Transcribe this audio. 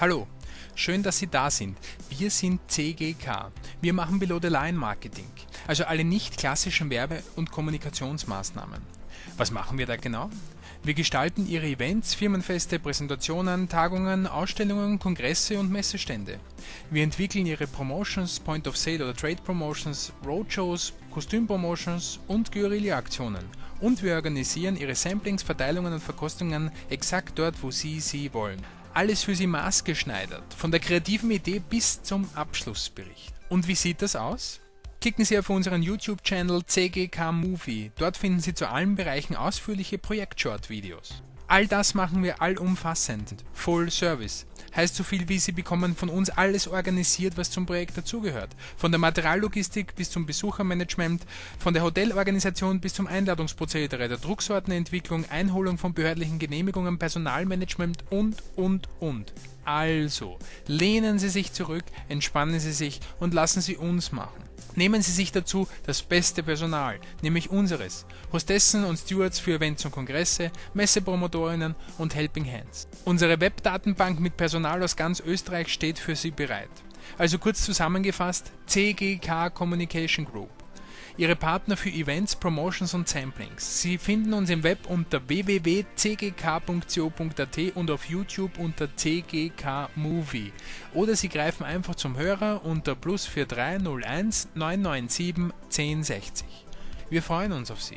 Hallo, schön, dass Sie da sind. Wir sind CGK. Wir machen Below-the-Line-Marketing, also alle nicht klassischen Werbe- und Kommunikationsmaßnahmen. Was machen wir da genau? Wir gestalten Ihre Events, Firmenfeste, Präsentationen, Tagungen, Ausstellungen, Kongresse und Messestände. Wir entwickeln Ihre Promotions, Point of Sale oder Trade Promotions, Roadshows, Kostümpromotions und Guerilla-Aktionen. Und wir organisieren Ihre Samplings, Verteilungen und Verkostungen exakt dort, wo Sie sie wollen alles für Sie maßgeschneidert, von der kreativen Idee bis zum Abschlussbericht. Und wie sieht das aus? Klicken Sie auf unseren YouTube-Channel CGK Movie. Dort finden Sie zu allen Bereichen ausführliche Projekt-Short-Videos. All das machen wir allumfassend. Full Service. Heißt so viel wie Sie bekommen von uns alles organisiert, was zum Projekt dazugehört. Von der Materiallogistik bis zum Besuchermanagement, von der Hotelorganisation bis zum Einladungsprozedere, der Drucksortenentwicklung, Einholung von behördlichen Genehmigungen, Personalmanagement und, und, und. Also, lehnen Sie sich zurück, entspannen Sie sich und lassen Sie uns machen. Nehmen Sie sich dazu das beste Personal, nämlich unseres, Hostessen und Stewards für Events und Kongresse, Messepromotorinnen und Helping Hands. Unsere Webdatenbank mit Personal aus ganz Österreich steht für Sie bereit. Also kurz zusammengefasst, CGK Communication Group. Ihre Partner für Events, Promotions und Samplings. Sie finden uns im Web unter www.cgk.co.at und auf YouTube unter CGK Movie. Oder Sie greifen einfach zum Hörer unter plus 4301 997 1060. Wir freuen uns auf Sie.